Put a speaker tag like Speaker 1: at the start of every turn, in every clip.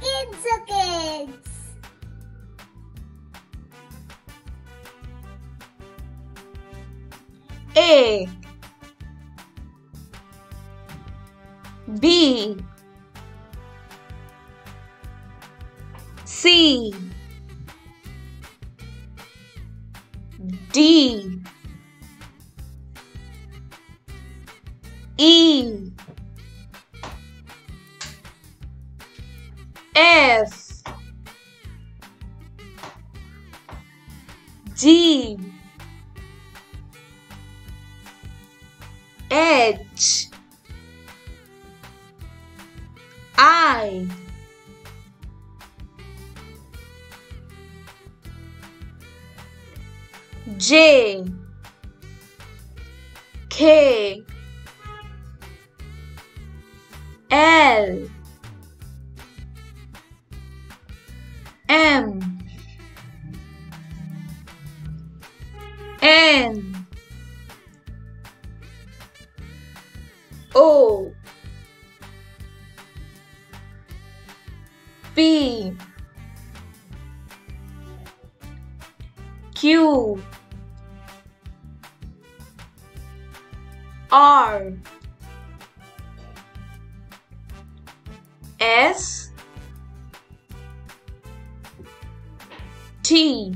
Speaker 1: Kids.
Speaker 2: A. B. C. D. E F G. H. I. J. K. L O P Q R S T.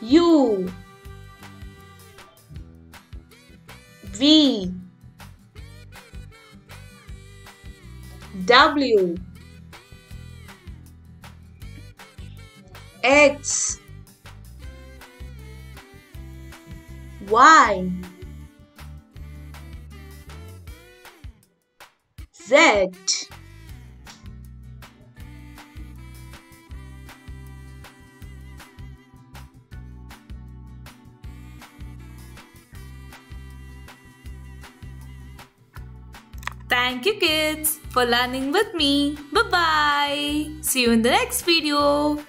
Speaker 2: U V. W. X. Y. Z
Speaker 3: Thank you kids for learning with me. Bye bye. See you in the next video.